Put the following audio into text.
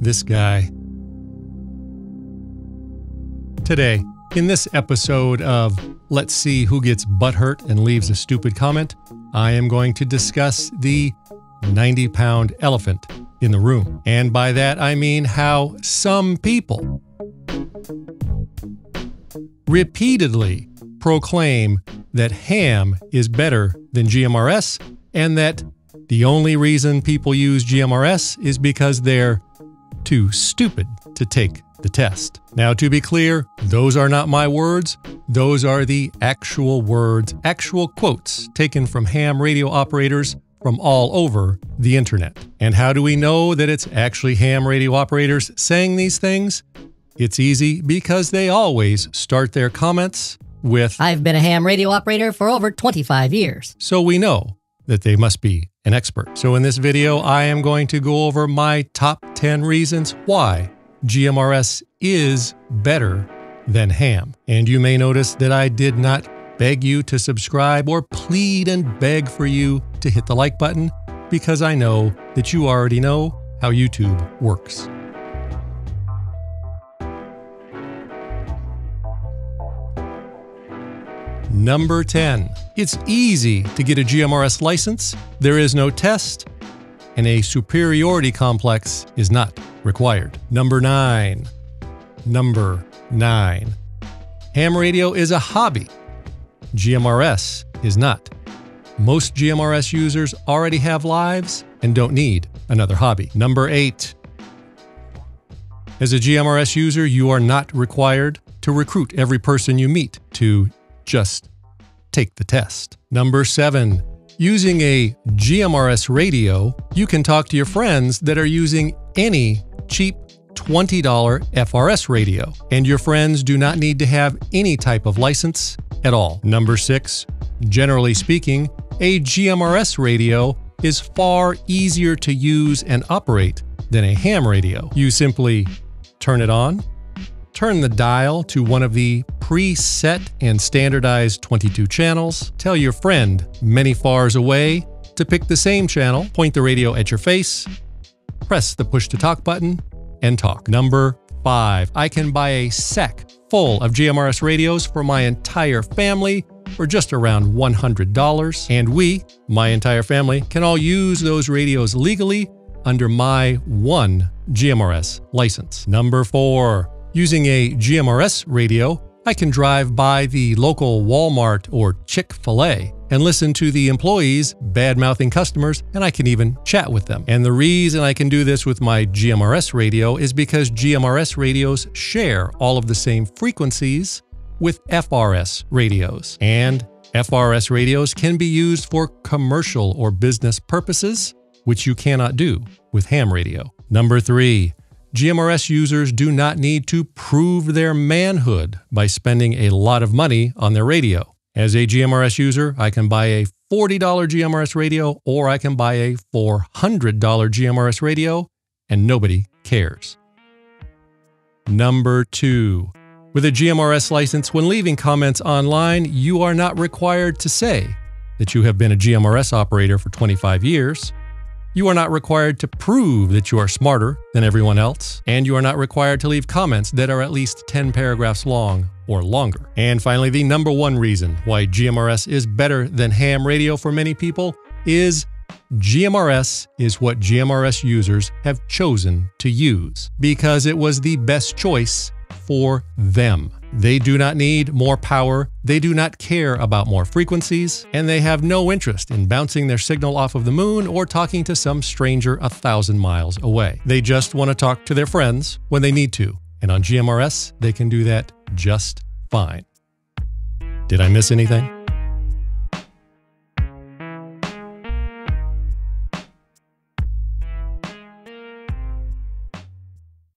this guy. Today, in this episode of Let's See Who Gets Butthurt and Leaves a Stupid Comment, I am going to discuss the 90 pound elephant in the room. And by that, I mean how some people repeatedly proclaim that ham is better than GMRS and that the only reason people use GMRS is because they're too stupid to take the test. Now, to be clear, those are not my words. Those are the actual words, actual quotes taken from ham radio operators from all over the internet. And how do we know that it's actually ham radio operators saying these things? It's easy because they always start their comments with I've been a ham radio operator for over 25 years. So we know that they must be an expert. So in this video, I am going to go over my top 10 reasons why GMRS is better than ham. And you may notice that I did not beg you to subscribe or plead and beg for you to hit the like button because I know that you already know how YouTube works. Number 10. It's easy to get a GMRS license. There is no test, and a superiority complex is not required. Number 9. Number 9. Ham radio is a hobby. GMRS is not. Most GMRS users already have lives and don't need another hobby. Number 8. As a GMRS user, you are not required to recruit every person you meet to just take the test. Number seven, using a GMRS radio, you can talk to your friends that are using any cheap $20 FRS radio, and your friends do not need to have any type of license at all. Number six, generally speaking, a GMRS radio is far easier to use and operate than a ham radio. You simply turn it on, turn the dial to one of the preset and standardized 22 channels, tell your friend many fars away to pick the same channel, point the radio at your face, press the push to talk button, and talk. Number five, I can buy a SEC full of GMRS radios for my entire family for just around $100. And we, my entire family, can all use those radios legally under my one GMRS license. Number four, Using a GMRS radio, I can drive by the local Walmart or Chick fil A and listen to the employees bad mouthing customers, and I can even chat with them. And the reason I can do this with my GMRS radio is because GMRS radios share all of the same frequencies with FRS radios. And FRS radios can be used for commercial or business purposes, which you cannot do with ham radio. Number three, GMRS users do not need to prove their manhood by spending a lot of money on their radio. As a GMRS user, I can buy a $40 GMRS radio or I can buy a $400 GMRS radio, and nobody cares. Number two, with a GMRS license, when leaving comments online, you are not required to say that you have been a GMRS operator for 25 years. You are not required to prove that you are smarter than everyone else, and you are not required to leave comments that are at least 10 paragraphs long or longer. And finally, the number one reason why GMRS is better than ham radio for many people is GMRS is what GMRS users have chosen to use because it was the best choice for them. They do not need more power, they do not care about more frequencies, and they have no interest in bouncing their signal off of the moon or talking to some stranger a thousand miles away. They just want to talk to their friends when they need to, and on GMRS, they can do that just fine. Did I miss anything?